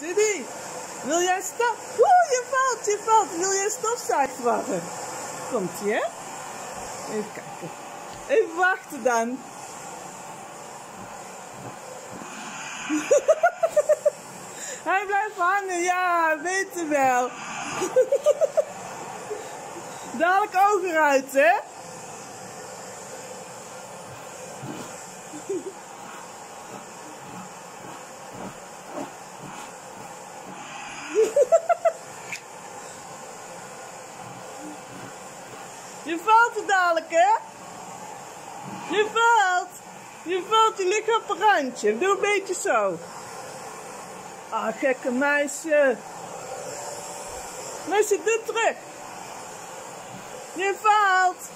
Judy, wil jij stop? Oeh, je valt, je valt. Wil jij stofzuigen? Komt ie, hè? Even kijken. Even wachten dan. Hij blijft hangen, ja, weten wel. Dadelijk ogen eruit, hè? Je valt het dadelijk, hè? Je valt. Je valt, je ligt op een randje. Doe een beetje zo. Ah, gekke meisje. Meisje, doe terug. Je valt.